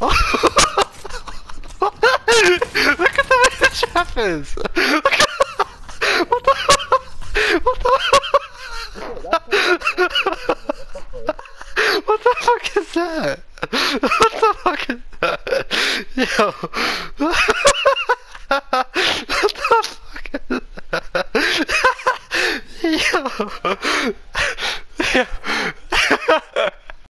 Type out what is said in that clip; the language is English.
Look at the way the chef is! what the? What the? what the fuck is that? What the fuck is that? Yo. what the fuck is that? Yo. Yo.